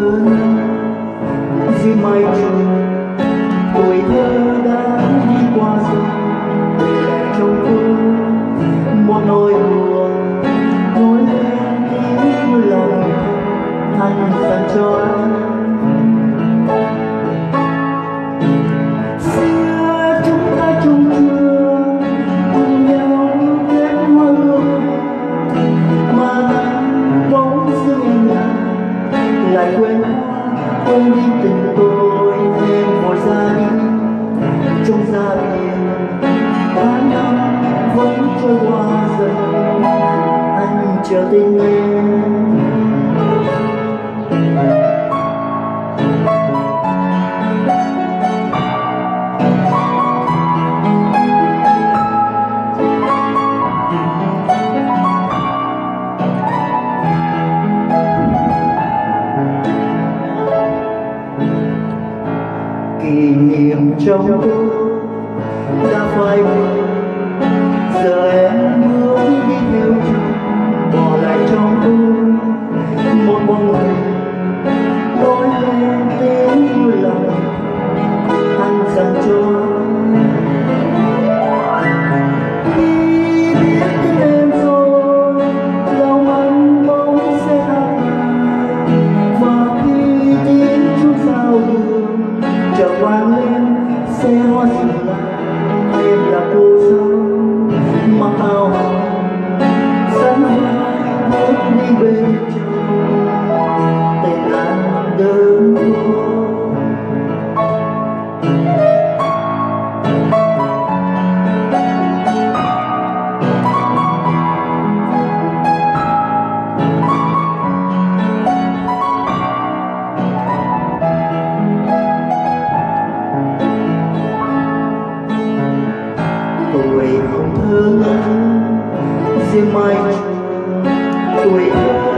tuổi hồng thơ dưới mái trường tuổi thơ đã đi qua rồi. Để lại trong tôi một nỗi buồn nỗi lên tiếng lòng. Anh dành cho anh. Quên quên đi tình tôi, em vội ra đi trong gia đình tháng năm, vẫn trôi qua dần anh chờ tin em. Kỷ niệm trong tôi đã phai lên xe hoa dừng lại em là tuổi không thương riêng mai tuổi tuổi